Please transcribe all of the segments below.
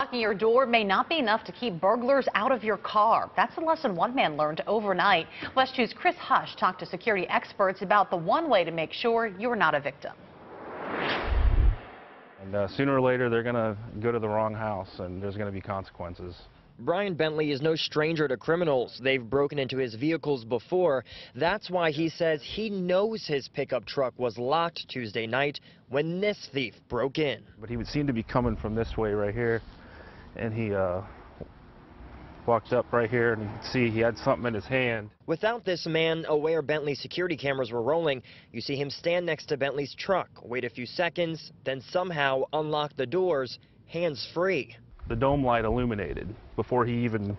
Locking your door may not be enough to keep burglars out of your car. That's a lesson one man learned overnight. WESH 2's Chris Hush talked to security experts about the one way to make sure you're not a victim. And uh, sooner or later, they're going to go to the wrong house, and there's going to be consequences. Brian Bentley is no stranger to criminals. They've broken into his vehicles before. That's why he says he knows his pickup truck was locked Tuesday night when this thief broke in. But he would seem to be coming from this way right here, and he uh, walked up right here, and you can see he had something in his hand. Without this man aware Bentley's security cameras were rolling, you see him stand next to Bentley's truck, wait a few seconds, then somehow unlock the doors, hands free. The dome light illuminated before he even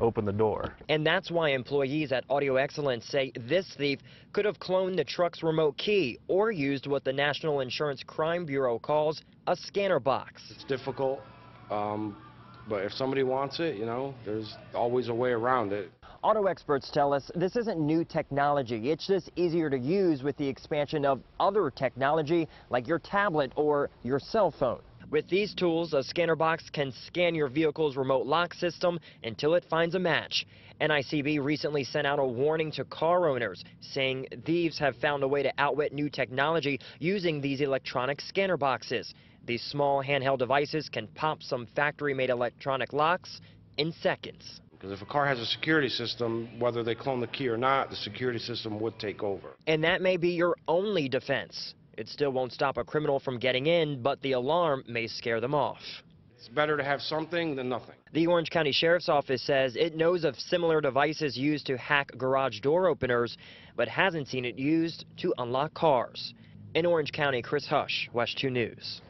opened the door. And that's why employees at Audio Excellence say this thief could have cloned the truck's remote key or used what the National Insurance Crime Bureau calls a scanner box. It's difficult, um, but if somebody wants it, you know, there's always a way around it. Auto experts tell us this isn't new technology. It's just easier to use with the expansion of other technology like your tablet or your cell phone. With these tools, a scanner box can scan your vehicle's remote lock system until it finds a match. NICB recently sent out a warning to car owners, saying thieves have found a way to outwit new technology using these electronic scanner boxes. These small handheld devices can pop some factory-made electronic locks in seconds. Because if a car has a security system, whether they clone the key or not, the security system would take over. And that may be your only defense. It still won't stop a criminal from getting in, but the alarm may scare them off. It's better to have something than nothing. The Orange County Sheriff's Office says it knows of similar devices used to hack garage door openers, but hasn't seen it used to unlock cars. In Orange County, Chris Hush, WESH 2 News.